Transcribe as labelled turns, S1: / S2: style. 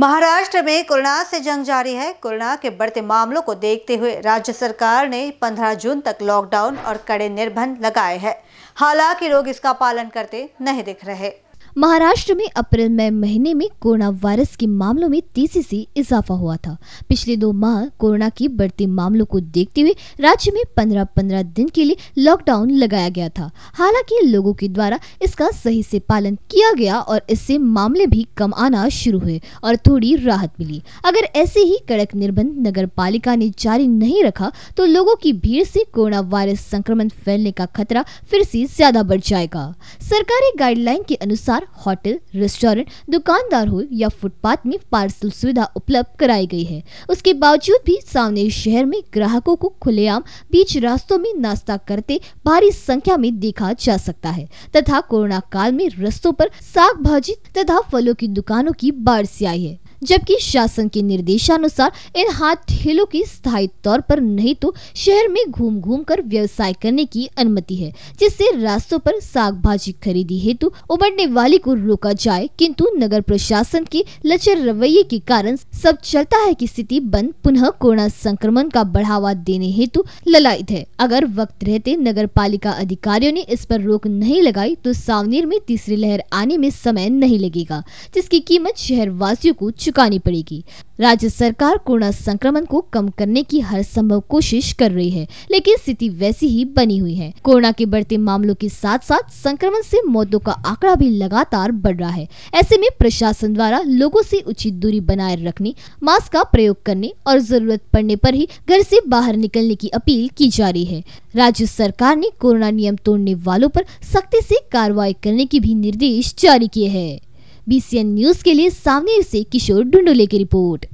S1: महाराष्ट्र में कोरोना से जंग जारी है। कोरोना के बढ़ते मामलों को देखते हुए राज्य सरकार ने 15 जून तक लॉकडाउन और कड़े निर्बंध लगाए हैं। हालाँकि लोग इसका पालन करते नहीं दिख रहे।
S2: महाराष्ट्र में अप्रैल, मई महीने में कोरोना वायरस के मामलों में तेज़ी से इजाफा हुआ था। पिछले दो माह कोरोना की बढ़ते मामलों को देखते हुए राज्य में 15-15 दिन के लिए लॉकडाउन लगाया गया था। हालाँकि लोगों के द्वारा इसका सही से पालन किया गया और इससे मामले भी कम आना शुरू हुए और थोड़ी राहत मिली। अगर ऐसे ही कड़क निर्बंध नगर पालिका ने जारी नहीं रखा तो लोगों की भीड़ से कोरोना वायरस संक्रमण फैलने का खतरा फिर से ज़्यादा बढ़ जाएगा। सरकारी गाइडलाइन के अनुसार बार होटल, रेस्टोरेंट, दुकानदार हो या फुटपाथ में पार्सल सुविधा उपलब्ध कराई गई है। उसके बावजूद भी सामने शहर में ग्राहकों को खुलेआम बीच रास्तों में नाश्ता करते भारी संख्या में देखा जा सकता है, तथा कोरोना काल में रस्तों पर साग भाजी तथा फलों की दुकानों की बाढ़ से आई है। जबकि शासन के निर्देशानुसार इन हाथ ठेलों की स्थायी तौर पर नहीं तो शहर में घूम घूम कर व्यवसाय करने की अनुमति है, जिससे रास्तों पर साग भाजी खरीदी हेतु उमड़ने वाली को रोका जाए। किंतु नगर प्रशासन के लचर रवैये के कारण सब चलता है कि स्थिति बंद पुनः कोरोना संक्रमण का बढ़ावा देने हेतु ललायत है। अगर वक्त रहते नगर पालिका अधिकारियों ने इस पर रोक नहीं लगाई तो सावनेर में तीसरी लहर आने में समय नहीं लगेगा, जिसकी कीमत शहर वासियों को चुकानी पड़ेगी। राज्य सरकार कोरोना संक्रमण को कम करने की हर संभव कोशिश कर रही है, लेकिन स्थिति वैसी ही बनी हुई है। कोरोना के बढ़ते मामलों के साथ साथ संक्रमण से मौतों का आंकड़ा भी लगातार बढ़ रहा है। ऐसे में प्रशासन द्वारा लोगों से उचित दूरी बनाए रखने, मास्क का प्रयोग करने और ज़रूरत पड़ने पर ही घर से बाहर निकलने की अपील की जा रही है। राज्य सरकार ने कोरोना नियम तोड़ने वालों पर सख्ती से कार्रवाई करने की भी निर्देश जारी किए हैं। बीसीएन न्यूज़ के लिए सामने से किशोर ढूंढोले की रिपोर्ट।